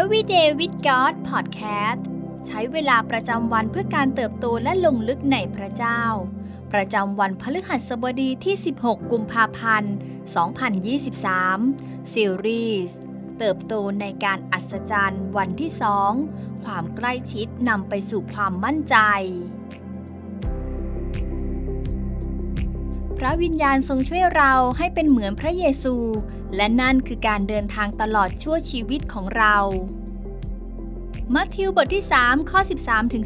Everyday with God Podcast ใช้เวลาประจำวันเพื่อการเติบโตและลงลึกในพระเจ้า ประจำวันพฤหัสบดีที่ 16 กุมภาพันธ์ 2023 ซีรีส์เติบโตในการอัศจรรย์วันที่ 2 ความใกล้ชิดนำไปสู่ความมั่นใจ ระวิญญาณทรงช่วยเราให้เป็นเหมือนพระเยซู และนั่นคือการเดินทางตลอดชั่วชีวิตของเรามัทธิวบทที่ 3 ข้อ 13ถึง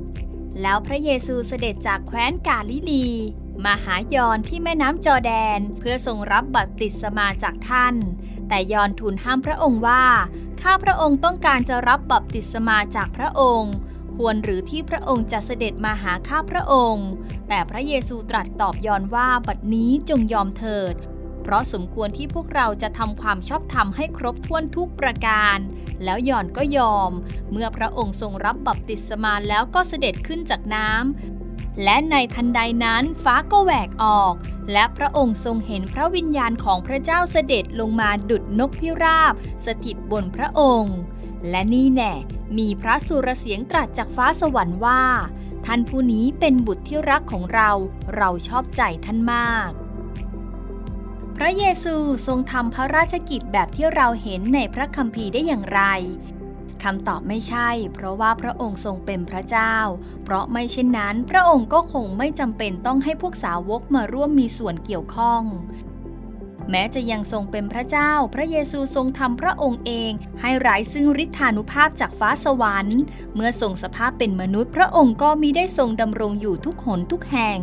17 แล้วพระเยซูเสด็จจากแคว้นกาลิลี มาหายอนที่แม่น้ำจอแดนเพื่อทรงรับบัพติศมาจากท่าน แต่ยอนทูลห้ามพระองค์ว่า ข้าพระองค์ต้องการจะรับบัพติศมาจากพระองค์ ควรหรือที่พระองค์จะเสด็จมาหาข้าพระองค์ แต่พระเยซูตรัสตอบยอนว่าบัดนี้จงยอมเถิด เพราะสมควรที่พวกเราจะทำความชอบธรรมให้ครบถ้วนทุกประการ แล้วยอนก็ยอม เมื่อพระองค์ทรงรับบัพติศมาแล้วก็เสด็จขึ้นจากน้ำ และในทันใดนั้นฟ้าก็แหวกออก และพระองค์ทรงเห็นพระวิญญาณของพระเจ้าเสด็จลงมาดุดนกพิราบ สถิตบนพระองค์ และนี่แน่มีพระสุรเสียงตรัสจากฟ้าสวรรค์ว่า ท่านผู้นี้เป็นบุตรที่รักของเรา เราชอบใจท่านมาก พระเยซูทรงทำพระราชกิจแบบที่เราเห็นในพระคัมภีร์ได้อย่างไร คำตอบไม่ใช่ เพราะว่าพระองค์ทรงเป็นพระเจ้า เพราะไม่เช่นนั้น พระองค์ก็คงไม่จำเป็นต้องให้พวกสาวกมาร่วมมีส่วนเกี่ยวข้อง แม้จะยังทรงเป็นพระเจ้า พระเยซูทรงทำพระองค์เอง ให้ไร้ซึ่งฤทธานุภาพจากฟ้าสวรรค์ เมื่อทรงสภาพเป็นมนุษย์ พระองค์ก็มิได้ทรงดำรงอยู่ทุกหนทุกแห่ง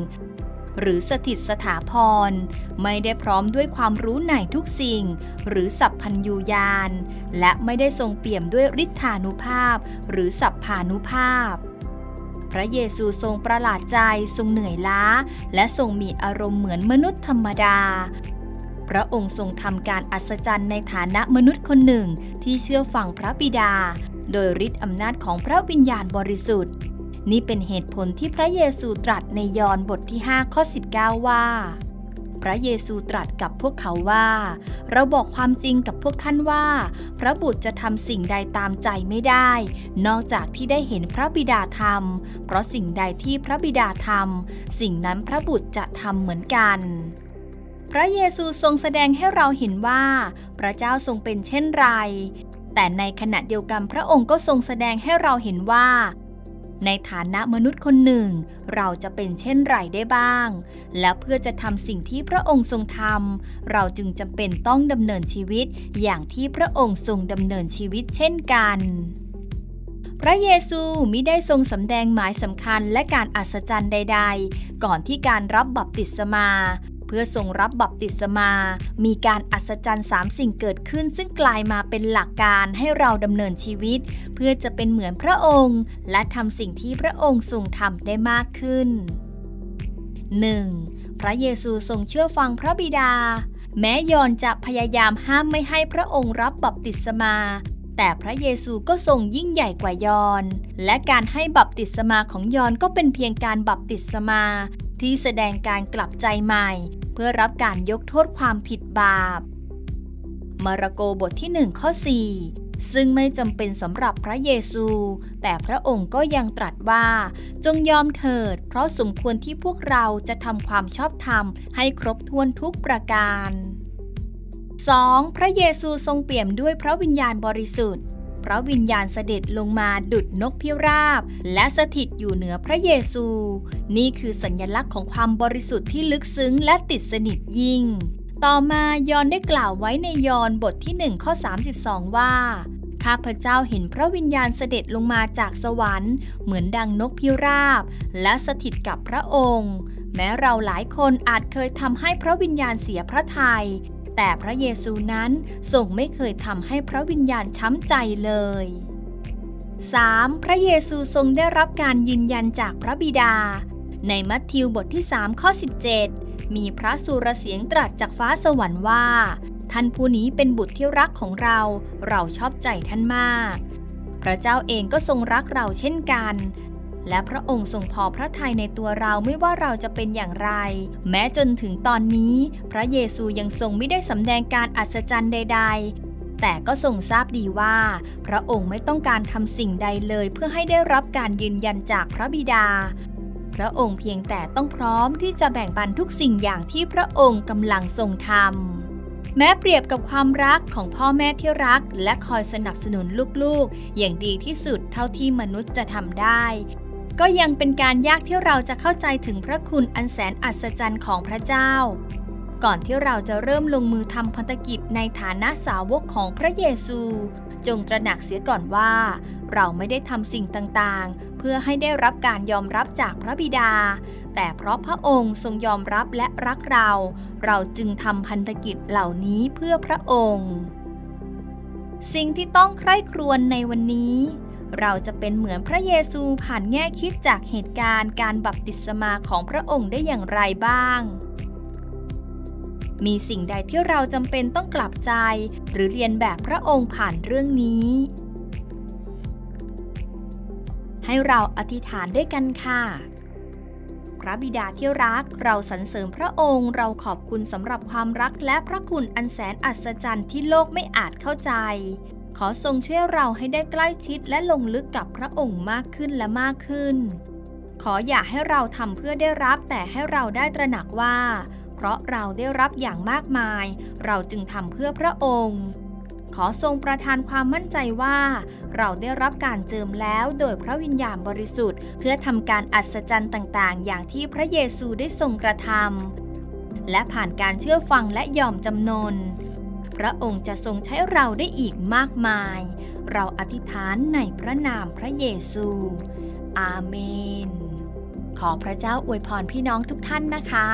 หรือสถิตสถาพร ไม่ได้พร้อมด้วยความรู้ในทุกสิ่ง หรือสัพพัญญูญาณและไม่ได้ทรงเปี่ยมด้วยฤทธานุภาพ หรือสัพพานุภาพพระเยซูทรงประหลาดใจทรงเหนื่อยล้า และทรงมีอารมณ์เหมือนมนุษย์ธรรมดา พระองค์ทรงทำการอัศจรรย์ในฐานะมนุษย์คนหนึ่งที่เชื่อฟังพระบิดา โดยฤทธิ์อำนาจของพระวิญญาณบริสุทธิ์ นี่เป็นเหตุผลที่พระเยซูตรัสในยอห์นบทที่ 5 ข้อ 19 ว่า พระเยซูตรัสกับพวกเขาว่า เราบอกความจริงกับพวกท่านว่า พระบุตรจะทำสิ่งใดตามใจไม่ได้ นอกจากที่ได้เห็นพระบิดาทำเพราะสิ่งใดที่พระบิดาทำสิ่งนั้นพระบุตรจะทำเหมือนกันพระเยซูทรงแสดงให้เราเห็นว่า พระเจ้าทรงเป็นเช่นไร แต่ในขณะเดียวกันพระองค์ก็ทรงแสดงให้เราเห็นว่า ในฐานะมนุษย์คนหนึ่ง เราจะเป็นเช่นไรได้บ้าง และเพื่อจะทำสิ่งที่พระองค์ทรงทำเราจึงจำเป็นต้องดำเนินชีวิต อย่างที่พระองค์ทรงดำเนินชีวิตเช่นกันพระเยซูมิได้ทรงสำแดงหมายสำคัญและการอัศจรรย์ใด ๆ ก่อนที่การรับบัพติศมา เพื่อทรงรับบัพติศมา มีการอัศจรรย์สามสิ่งเกิดขึ้น ซึ่งกลายมาเป็นหลักการให้เราดำเนินชีวิต เพื่อจะเป็นเหมือนพระองค์ และทำสิ่งที่พระองค์ทรงทำได้มากขึ้น 1. พระเยซูทรงเชื่อฟังพระบิดา แม้ยอนจะพยายามห้ามไม่ให้พระองค์รับบัพติศมาแต่พระเยซูก็ทรงยิ่งใหญ่กว่ายอน และการให้บัพติศมาของยอนก็เป็นเพียงการบัพติศมา ที่แสดงการกลับใจใหม่ เพื่อรับการยกโทษความผิดบาป มาระโกบทที่ 1 ข้อ 4 ซึ่งไม่จำเป็นสำหรับพระเยซู แต่พระองค์ก็ยังตรัสว่า จงยอมเถิด เพราะสมควรที่พวกเราจะทำความชอบธรรมให้ครบถ้วนทุกประการ 2. พระเยซูทรงเปี่ยมด้วยพระวิญญาณบริสุทธิ์ ระวิญญาณเสด็จลงมาดุดนกพิราบ และสถิตอยู่เหนือพระเยซู นี่คือสัญลักษณ์ของความบริสุทธิ์ที่ลึกซึ้งและติดสนิทยิ่ง ต่อมายอนได้กล่าวไว้ในยอนบทที่1ข้อ32 ว่าข้าพเจ้าเห็นพระวิญญาณเสด็จลงมาจากสวรรค์ เหมือนดังนกพิราบ และสถิตกับพระองค์ แม้เราหลายคนอาจเคยทำให้พระวิญญาณเสียพระทยัย แต่พระเยซูนั้นทรงไม่เคยทำให้พระวิญญาณช้ำใจเลย 3. พระเยซูทรงได้รับการยืนยันจากพระบิดา ในมัทธิวบทที่ 3 ข้อ 17 มีพระสุรเสียงตรัสจากฟ้าสวรรค์ว่า ท่านผู้นี้เป็นบุตรที่รักของเรา เราชอบใจท่านมาก พระเจ้าเองก็ทรงรักเราเช่นกัน และพระองค์ทรงพอพระทัยในตัวเราไม่ว่าเราจะเป็นอย่างไร แม้จนถึงตอนนี้ พระเยซูยังทรงไม่ได้สำแดงการอัศจรรย์ใด ๆแต่ก็ทรงทราบดีว่า พระองค์ไม่ต้องการทำสิ่งใดเลยเพื่อให้ได้รับการยืนยันจากพระบิดา พระองค์เพียงแต่ต้องพร้อมที่จะแบ่งปันทุกสิ่งอย่างที่พระองค์กำลังทรงทำแม้เปรียบกับความรักของพ่อแม่ที่รัก และคอยสนับสนุนลูกๆ อย่างดีที่สุดเท่าที่มนุษย์จะทำได้ ก็ยังเป็นการยากที่เราจะเข้าใจถึงพระคุณอันแสนอัศจรรย์ของพระเจ้า ก่อนที่เราจะเริ่มลงมือทำพันธกิจในฐานะสาวกของพระเยซู จงตระหนักเสียก่อนว่า เราไม่ได้ทำสิ่งต่างๆ เพื่อให้ได้รับการยอมรับจากพระบิดา แต่เพราะพระองค์ทรงยอมรับและรักเรา เราจึงทำพันธกิจเหล่านี้เพื่อพระองค์ สิ่งที่ต้องใคร่ครวญในวันนี้ เราจะเป็นเหมือนพระเยซูผ่านแง่คิดจากเหตุการณ์การบัพติศมาของพระองค์ได้อย่างไรบ้าง มีสิ่งใดที่เราจำเป็นต้องกลับใจ หรือเรียนแบบพระองค์ผ่านเรื่องนี้ ให้เราอธิษฐานด้วยกันค่ะพระบิดาที่รัก เราสรรเสริญพระองค์ เราขอบคุณสำหรับความรักและพระคุณอันแสนอัศจรรย์ที่โลกไม่อาจเข้าใจ ขอทรงช่วยเราให้ได้ใกล้ชิดและลงลึกกับพระองค์มากขึ้นและมากขึ้น ขออย่าให้เราทำเพื่อได้รับแต่ให้เราได้ตระหนักว่า เพราะเราได้รับอย่างมากมาย เราจึงทำเพื่อพระองค์ ขอทรงประทานความมั่นใจว่า เราได้รับการเจิมแล้วโดยพระวิญญาณบริสุทธิ์ เพื่อทำการอัศจรรย์ต่าง ๆ อย่างที่พระเยซูได้ทรงกระทำและผ่านการเชื่อฟังและยอมจำนน พระองค์จะทรงใช้เราได้อีกมากมาย เราอธิษฐานในพระนามพระเยซู อาเมน ขอพระเจ้าอวยพรพี่น้องทุกท่านนะคะ